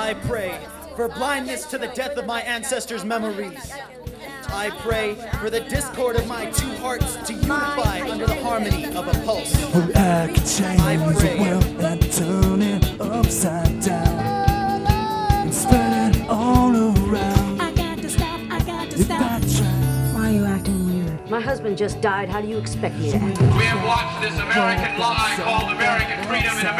I pray for blindness to the death of my ancestors' memories. I pray for the discord of my two hearts to unify under the harmony of a pulse. Or I could change I the world and turn it upside down and spread it all around. I got to stop, I got to stop. Why are you acting weird? My husband just died. How do you expect me to act? We have watched this American lie called American freedom and American